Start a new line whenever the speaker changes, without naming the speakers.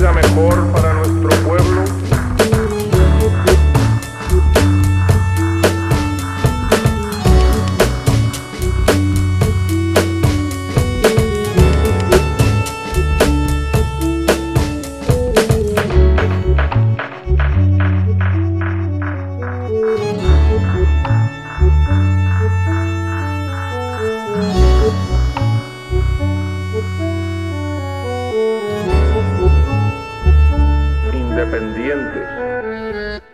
vida mejor para independientes